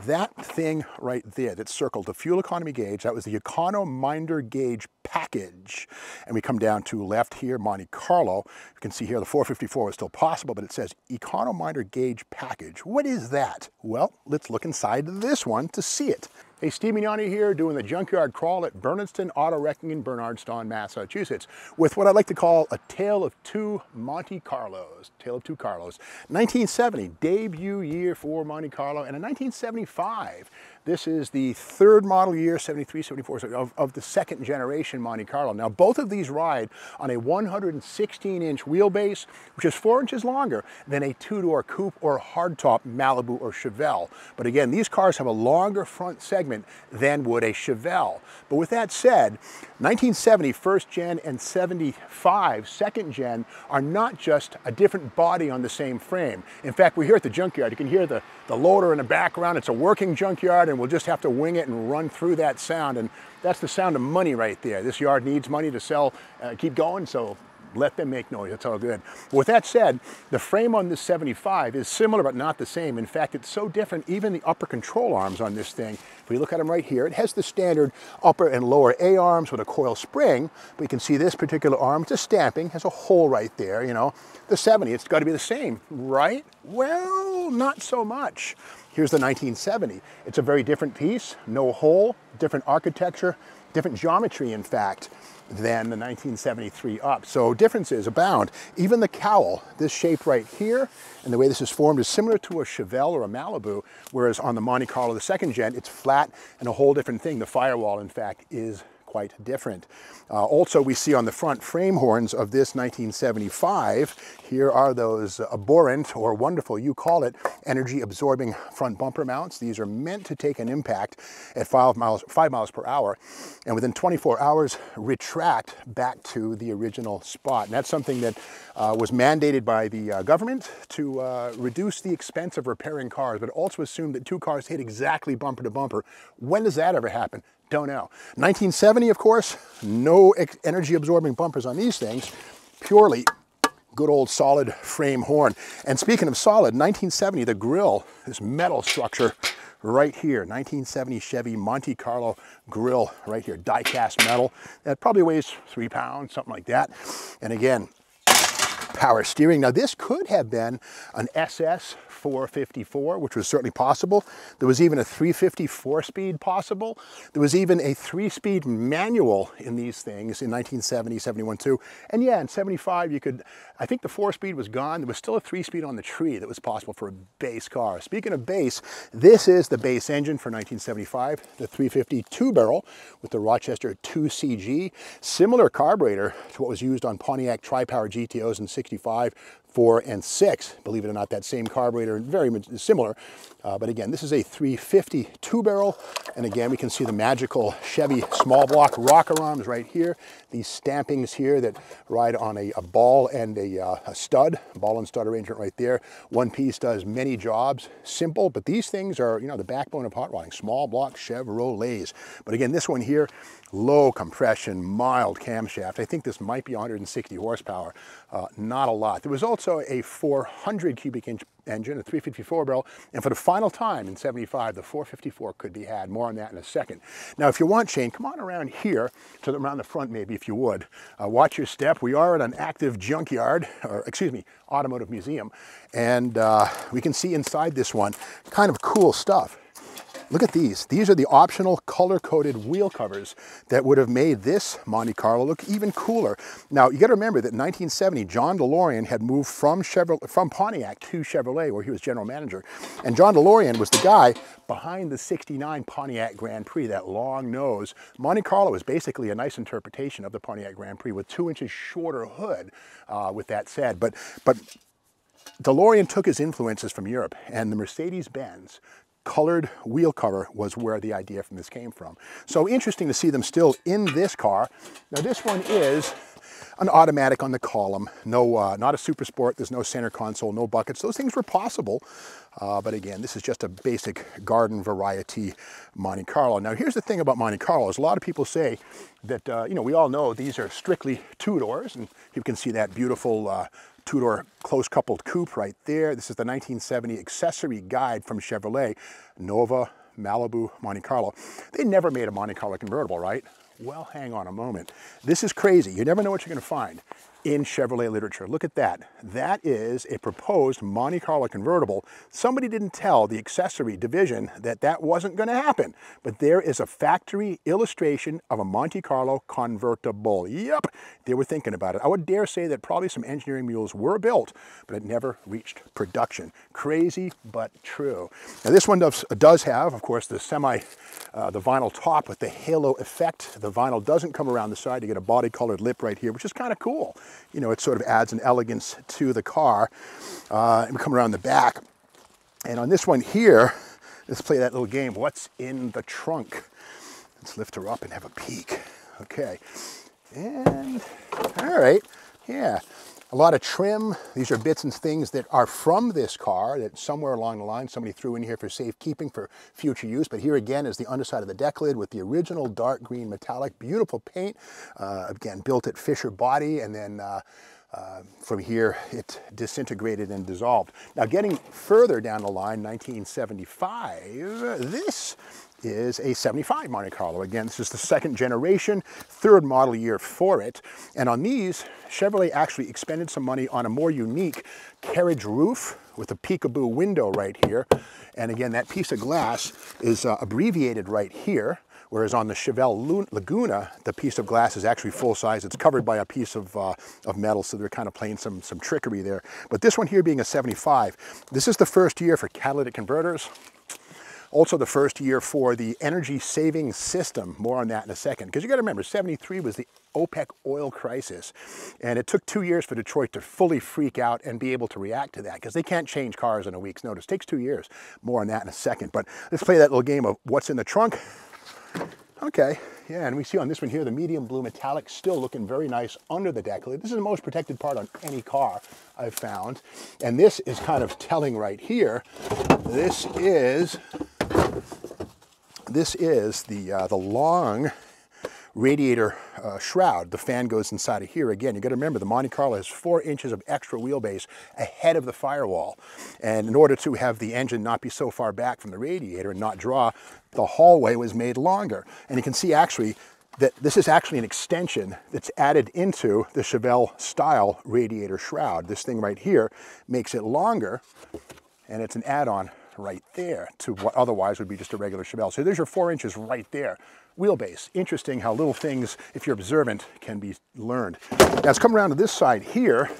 that thing right there that's circled, the fuel economy gauge, that was the Econominder gauge package. And we come down to left here, Monte Carlo. You can see here the 454 is still possible, but it says Econominder gauge package. What is that? Well, let's look inside this one to see it. Hey, Steve Magnante here doing the junkyard crawl at Bernardston Auto Wrecking in Bernardston, Massachusetts with what I like to call a tale of two Monte Carlos. Tale of two Carlos. 1970, debut year for Monte Carlo, and in 1975, this is the third model year, 73, 74, of, of the second generation Monte Carlo. Now, both of these ride on a 116-inch wheelbase, which is four inches longer than a two-door coupe or hardtop Malibu or Chevelle. But again, these cars have a longer front segment than would a Chevelle. But with that said, 1970 first gen and 75 second gen are not just a different body on the same frame. In fact, we're here at the junkyard. You can hear the, the loader in the background. It's a working junkyard and we'll just have to wing it and run through that sound. And that's the sound of money right there. This yard needs money to sell, uh, keep going, so let them make noise, that's all good. With that said, the frame on this 75 is similar but not the same. In fact, it's so different, even the upper control arms on this thing, if we look at them right here, it has the standard upper and lower A-arms with a coil spring, but you can see this particular arm, it's a stamping, has a hole right there, you know. The 70, it's gotta be the same, right? Well, not so much. Here's the 1970. It's a very different piece, no hole, different architecture, different geometry in fact than the 1973 up. So differences abound. Even the cowl, this shape right here, and the way this is formed is similar to a Chevelle or a Malibu, whereas on the Monte Carlo, the second gen, it's flat and a whole different thing. The firewall, in fact, is quite different. Uh, also, we see on the front frame horns of this 1975, here are those abhorrent or wonderful, you call it, energy absorbing front bumper mounts. These are meant to take an impact at five miles, five miles per hour and within 24 hours retract back to the original spot. And that's something that uh, was mandated by the uh, government to uh, reduce the expense of repairing cars, but also assumed that two cars hit exactly bumper to bumper. When does that ever happen? Don't know. 1970, of course, no energy absorbing bumpers on these things, purely good old solid frame horn. And speaking of solid, 1970, the grill, this metal structure right here, 1970 Chevy Monte Carlo grill right here, die cast metal. That probably weighs three pounds, something like that. And again, power steering. Now this could have been an SS 454, which was certainly possible. There was even a 350 four-speed possible. There was even a three-speed manual in these things in 1970, 71 too. And yeah, in 75 you could, I think the four-speed was gone. There was still a three-speed on the tree that was possible for a base car. Speaking of base, this is the base engine for 1975, the 350 two-barrel with the Rochester 2CG. Similar carburetor to what was used on Pontiac Tri-Power GTOs in 65 four, and six. Believe it or not, that same carburetor, very similar. Uh, but again, this is a 350 two barrel. And again, we can see the magical Chevy small block rocker arms right here. These stampings here that ride on a, a ball and a, uh, a, stud, ball and stud arrangement right there. One piece does many jobs, simple, but these things are, you know, the backbone of hot rodding, small block Chevrolets. But again, this one here, low compression, mild camshaft. I think this might be 160 horsepower, uh, not a lot. There was also a 400 cubic inch engine, a 354 barrel, and for the final time in 75, the 454 could be had. More on that in a second. Now, if you want, Shane, come on around here, to the, around the front maybe, if you would. Uh, watch your step. We are at an active junkyard, or excuse me, automotive museum, and uh, we can see inside this one kind of cool stuff. Look at these. These are the optional color-coded wheel covers that would have made this Monte Carlo look even cooler. Now, you got to remember that in 1970, John DeLorean had moved from, Chevrolet, from Pontiac to Chevrolet, where he was general manager. And John DeLorean was the guy behind the 69 Pontiac Grand Prix, that long nose. Monte Carlo is basically a nice interpretation of the Pontiac Grand Prix with two inches shorter hood, uh, with that said. But, but DeLorean took his influences from Europe, and the Mercedes-Benz colored wheel cover was where the idea from this came from. So interesting to see them still in this car. Now this one is an automatic on the column, no, uh, not a super sport, there's no center console, no buckets. Those things were possible, uh, but again, this is just a basic garden variety Monte Carlo. Now here's the thing about Monte Carlos. A lot of people say that, uh, you know, we all know these are strictly two doors, and you can see that beautiful two-door close-coupled coupe right there. This is the 1970 accessory guide from Chevrolet, Nova, Malibu, Monte Carlo. They never made a Monte Carlo convertible, right? Well, hang on a moment. This is crazy. You never know what you're going to find in Chevrolet literature. Look at that. That is a proposed Monte Carlo convertible. Somebody didn't tell the accessory division that that wasn't going to happen, but there is a factory illustration of a Monte Carlo convertible. Yep, they were thinking about it. I would dare say that probably some engineering mules were built, but it never reached production. Crazy, but true. Now this one does, does have, of course, the semi, uh, the vinyl top with the halo effect. The vinyl doesn't come around the side. You get a body colored lip right here, which is kind of cool you know, it sort of adds an elegance to the car. Uh, and we come around the back. And on this one here, let's play that little game. What's in the trunk? Let's lift her up and have a peek. Okay. And, all right, yeah a lot of trim. These are bits and things that are from this car that somewhere along the line somebody threw in here for safekeeping for future use. But here again is the underside of the deck lid with the original dark green metallic, beautiful paint. Uh, again, built at Fisher Body and then uh, uh, from here, it disintegrated and dissolved. Now, getting further down the line, 1975, this is a 75 Monte Carlo. Again, this is the second generation, third model year for it. And on these, Chevrolet actually expended some money on a more unique carriage roof with a peekaboo window right here. And again, that piece of glass is uh, abbreviated right here. Whereas on the Chevelle Laguna, the piece of glass is actually full size. It's covered by a piece of, uh, of metal, so they're kind of playing some, some trickery there. But this one here being a 75, this is the first year for catalytic converters. Also the first year for the energy saving system. More on that in a second. Because you got to remember, 73 was the OPEC oil crisis. And it took two years for Detroit to fully freak out and be able to react to that because they can't change cars in a week's notice. It takes two years. More on that in a second. But let's play that little game of what's in the trunk. Okay, yeah, and we see on this one here, the medium blue metallic still looking very nice under the deck lid. This is the most protected part on any car I've found. And this is kind of telling right here. This is this is the, uh, the long radiator uh, shroud. The fan goes inside of here. Again, you got to remember the Monte Carlo has four inches of extra wheelbase ahead of the firewall. And in order to have the engine not be so far back from the radiator and not draw, the hallway was made longer. And you can see actually that this is actually an extension that's added into the Chevelle style radiator shroud. This thing right here makes it longer and it's an add-on right there to what otherwise would be just a regular Chevelle. So there's your four inches right there. Wheelbase. Interesting how little things, if you're observant, can be learned. Now let's come around to this side here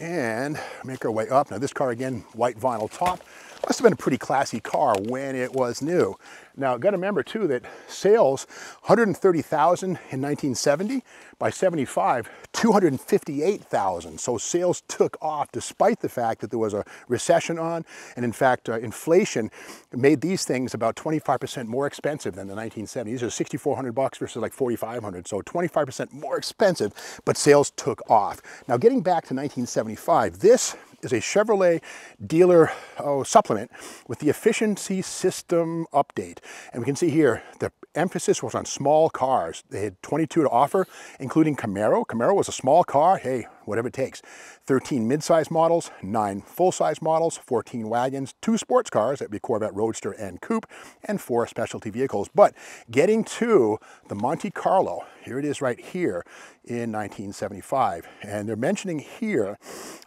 and make our way up. Now this car again, white vinyl top. Must have been a pretty classy car when it was new. Now, got to remember too that sales 130,000 in 1970. By 75, 258,000. So sales took off despite the fact that there was a recession on. And in fact, uh, inflation made these things about 25% more expensive than the 1970s. These are 6,400 bucks versus like 4,500. So 25% more expensive, but sales took off. Now, getting back to 1975, this is a Chevrolet dealer oh, supplement with the efficiency system update. And we can see here, the emphasis was on small cars. They had 22 to offer, including Camaro. Camaro was a small car. Hey, whatever it takes. 13 mid-size models, 9 full-size models, 14 wagons, 2 sports cars, that'd be Corvette Roadster and Coupe, and 4 specialty vehicles. But getting to the Monte Carlo, here it is right here in 1975. And they're mentioning here,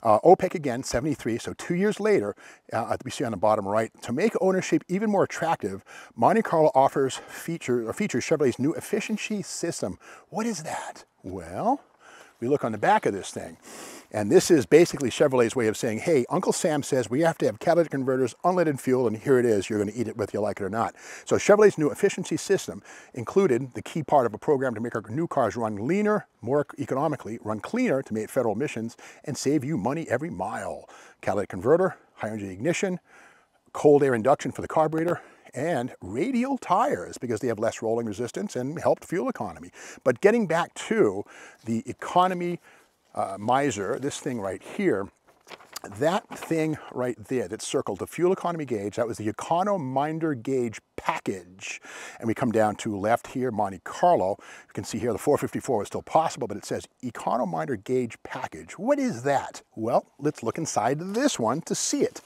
uh, OPEC again, 73, so two years later, uh, we see on the bottom right, to make ownership even more attractive, Monte Carlo offers feature, or features Chevrolet's new efficiency system. What is that? Well, we look on the back of this thing. And this is basically Chevrolet's way of saying, hey, Uncle Sam says we have to have catalytic converters, unleaded fuel, and here it is. You're going to eat it whether you like it or not. So Chevrolet's new efficiency system included the key part of a program to make our new cars run leaner, more economically, run cleaner to meet federal emissions, and save you money every mile. Catalytic converter, high energy ignition, cold air induction for the carburetor, and radial tires because they have less rolling resistance and helped fuel economy. But getting back to the economy uh, miser, this thing right here, that thing right there that's circled, the fuel economy gauge, that was the Econominder gauge package. And we come down to left here, Monte Carlo. You can see here the 454 is still possible, but it says Econominder gauge package. What is that? Well, let's look inside this one to see it.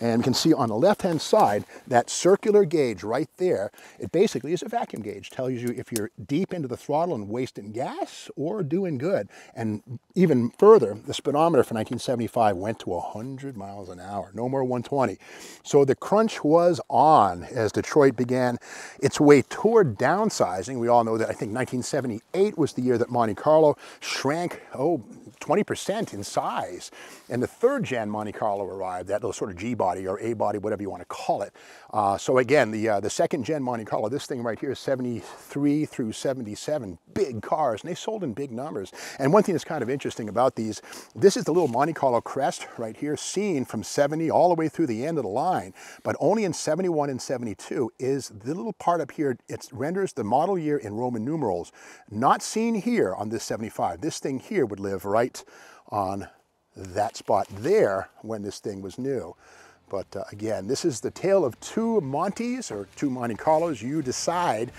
And we can see on the left-hand side, that circular gauge right there, it basically is a vacuum gauge. Tells you if you're deep into the throttle and wasting gas or doing good. And even further, the speedometer for 1975 went to 100 miles an hour, no more 120. So the crunch was on as Detroit began its way toward downsizing. We all know that I think 1978 was the year that Monte Carlo shrank, oh, 20% in size. And the third gen Monte Carlo arrived, that little sort of G body or A body, whatever you want to call it. Uh, so again, the, uh, the second gen Monte Carlo, this thing right here is 73 through 77, big cars, and they sold in big numbers. And one thing that's kind of interesting about these, this is the little Monte Carlo crest right here, seen from 70 all the way through the end of the line. But only in 71 and 72 is the little part up here, it renders the model year in Roman numerals. Not seen here on this 75. This thing here would live right on that spot there when this thing was new. But uh, again, this is the tale of two Montes or two Monte Carlos. You decide.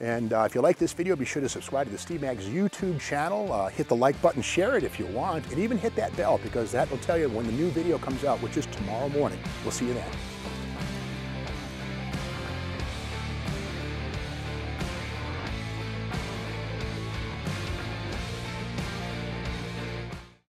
And uh, if you like this video, be sure to subscribe to the Steve Maggs YouTube channel. Uh, hit the like button, share it if you want, and even hit that bell because that will tell you when the new video comes out, which is tomorrow morning. We'll see you then.